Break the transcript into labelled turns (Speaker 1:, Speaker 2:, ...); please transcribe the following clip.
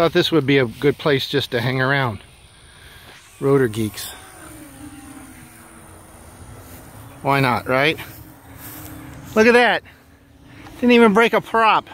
Speaker 1: Thought this would be a good place just to hang around. Rotor Geeks. Why not, right? Look at that. Didn't even break a prop.